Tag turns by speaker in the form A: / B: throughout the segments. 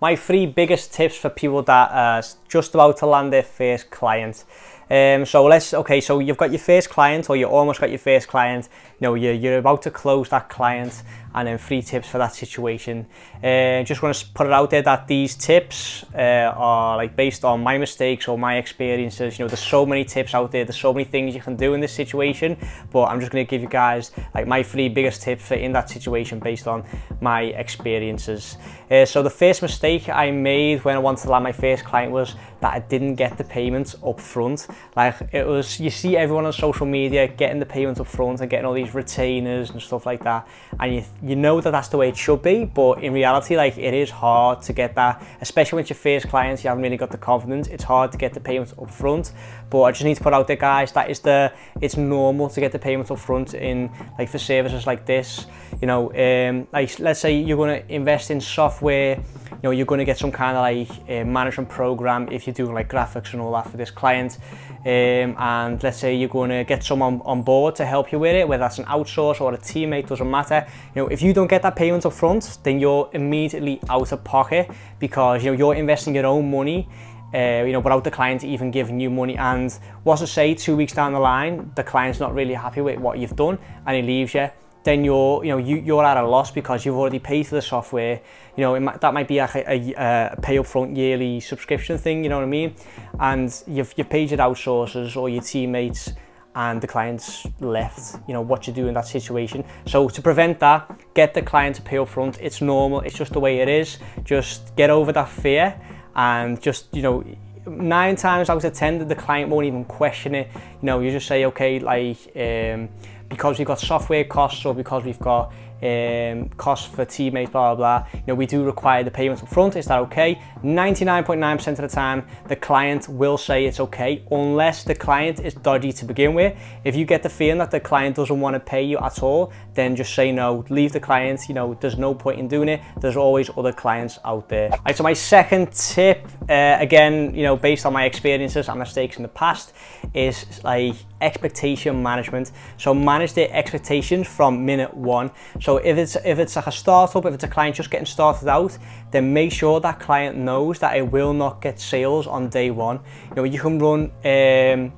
A: my three biggest tips for people that are just about to land their first client. Um, so let's, okay, so you've got your first client or you almost got your first client, you know, you're, you're about to close that client and then three tips for that situation. Uh, just want to put it out there that these tips uh, are like based on my mistakes or my experiences. You know, there's so many tips out there, there's so many things you can do in this situation, but I'm just going to give you guys like my three biggest tips for in that situation based on my experiences. Uh, so the first mistake I made when I wanted to land my first client was that I didn't get the payments up front. Like it was, you see everyone on social media getting the payments up front and getting all these retainers and stuff like that. And you, you know that that's the way it should be, but in reality, like it is hard to get that, especially when it's your first clients, you haven't really got the confidence. It's hard to get the payments up front, but I just need to put out there guys, that is the, it's normal to get the payments up front in like for services like this. You know, um, like let's say you're going to invest in software, you know, you're going to get some kind of like uh, management program if you're doing like graphics and all that for this client. Um, and let's say you're going to get someone on board to help you with it, whether that's an outsource or a teammate, doesn't matter. You know, if you don't get that payment up front, then you're immediately out of pocket because you know you're investing your own money uh, you know, without the client even giving you money. And what's to say, two weeks down the line, the client's not really happy with what you've done and he leaves you then you're, you know, you, you're at a loss because you've already paid for the software. You know, might, that might be like a, a, a pay upfront yearly subscription thing, you know what I mean? And you've, you've paid your outsourcers or your teammates and the client's left, you know, what you do in that situation. So to prevent that, get the client to pay upfront. It's normal, it's just the way it is. Just get over that fear and just, you know, nine times out of 10, the client won't even question it. You know, you just say, okay, like, um, because we've got software costs or because we've got um, costs for teammates, blah, blah, blah, you know, we do require the payments up front. Is that okay? 99.9% of the time, the client will say it's okay, unless the client is dodgy to begin with. If you get the feeling that the client doesn't want to pay you at all, then just say no, leave the client, you know, there's no point in doing it. There's always other clients out there. Right, so my second tip, uh, again, you know, based on my experiences and mistakes in the past, is like expectation management. So manage their expectations from minute one. So if it's if it's like a startup, if it's a client just getting started out, then make sure that client knows that it will not get sales on day one. You know, you can run um,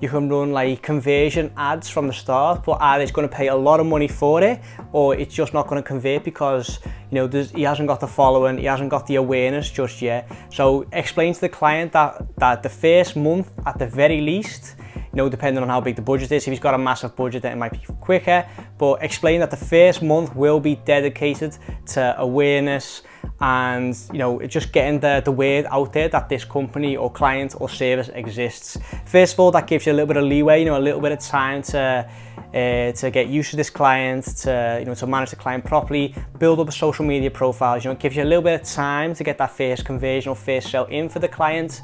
A: you can run like conversion ads from the start, but either it's going to pay a lot of money for it, or it's just not going to convert because you know he hasn't got the following, he hasn't got the awareness just yet. So explain to the client that that the first month, at the very least, know, depending on how big the budget is. If he's got a massive budget, then it might be quicker. But explain that the first month will be dedicated to awareness and you know just getting the, the word out there that this company or client or service exists. First of all, that gives you a little bit of leeway, you know, a little bit of time to uh, to get used to this client, to you know to manage the client properly, build up a social media profiles. You know, it gives you a little bit of time to get that first conversion or first sell in for the client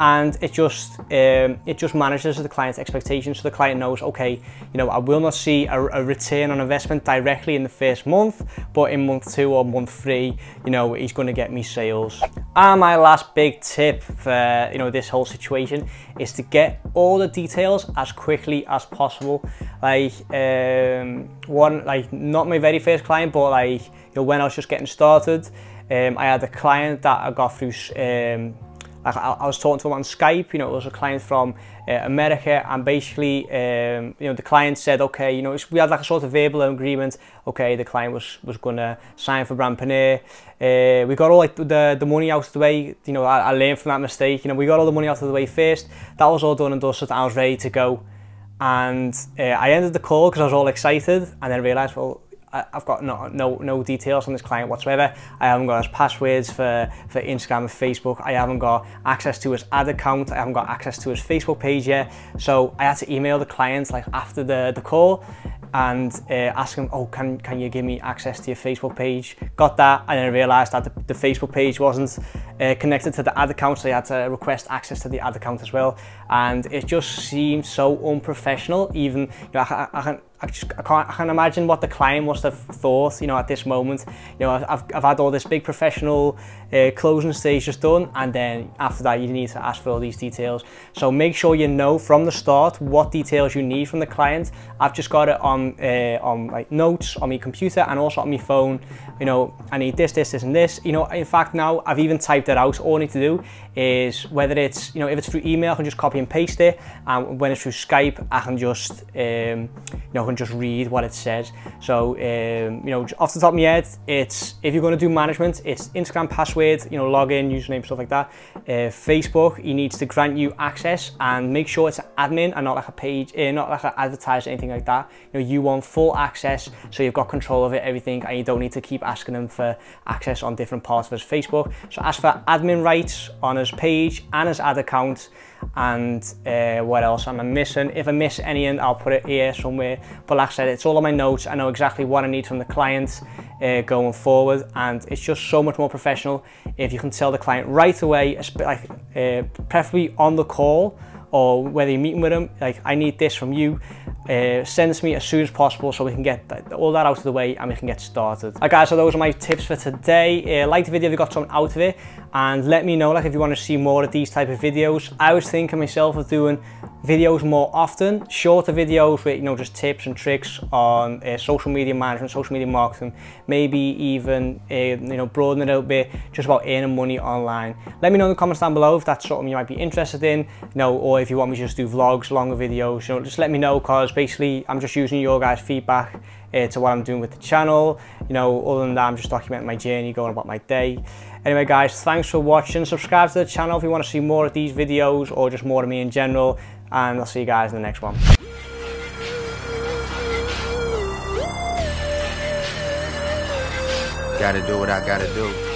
A: and it just um, it just manages the client's expectations. So the client knows okay you know I will not see a, a, return on investment directly in the first month but in month two or month three you know he's going to get me sales. And my last big tip for you know this whole situation is to get all the details as quickly as possible. Like um, one like not my very first client but like you know when I was just getting started um, I had a client that I got through um, like I, I was talking to him on Skype, you know, it was a client from uh, America, and basically, um, you know, the client said, okay, you know, we had like a sort of verbal agreement, okay, the client was, was going to sign for Brand Paneer. Uh, we got all like, the, the money out of the way, you know, I, I learned from that mistake, you know, we got all the money out of the way first, that was all done and dusted, I was ready to go. And uh, I ended the call because I was all excited, and then realised, well, I've got no, no, no details on this client whatsoever. I haven't got his passwords for, for Instagram and Facebook. I haven't got access to his ad account. I haven't got access to his Facebook page yet. So I had to email the client like after the, the call and uh, ask him, oh, can, can you give me access to your Facebook page? Got that, and then I realised that the, the Facebook page wasn't uh, connected to the ad account, so I had to request access to the ad account as well. And it just seemed so unprofessional, even, you know, I, I, I, I just I can't I can imagine what the client must have thought you know at this moment. You know I've, I've had all this big professional uh, closing stage just done and then after that you need to ask for all these details. So make sure you know from the start what details you need from the client. I've just got it on uh, on like notes on my computer and also on my phone. You know I need this this this and this. You know in fact now I've even typed it out. All I need to do is whether it's you know if it's through email I can just copy and paste it. And when it's through Skype I can just um, you know can just read what it says. So um, you know off the top of my head it's if you're going to do management it's Instagram password you know login username stuff like that. Uh, Facebook he needs to grant you access and make sure it's an admin and not like a page uh, not like an advertiser anything like that. You know you want full access so you've got control of it everything and you don't need to keep asking them for access on different parts of his Facebook. So ask for admin rights on his page and his ad account and uh, what else am I missing? If I miss any, I'll put it here somewhere. But like I said, it's all on my notes. I know exactly what I need from the client uh, going forward, and it's just so much more professional if you can tell the client right away, like uh, preferably on the call or whether you're meeting with them, like I need this from you, uh, send to me as soon as possible so we can get that, all that out of the way and we can get started. Alright guys, so those are my tips for today. Uh, like the video if you got something out of it and let me know like if you want to see more of these type of videos. I was thinking myself of doing videos more often, shorter videos with you know just tips and tricks on uh, social media management, social media marketing, maybe even uh, you know broaden it out a bit just about earning money online. Let me know in the comments down below if that's something you might be interested in, you know, or if you want me to just do vlogs, longer videos, you know, just let me know because basically I'm just using your guys' feedback uh, to what I'm doing with the channel. You know, other than that, I'm just documenting my journey, going about my day. Anyway, guys, thanks for watching. Subscribe to the channel if you want to see more of these videos or just more of me in general. And I'll see you guys in the next one.
B: Gotta do what I gotta do.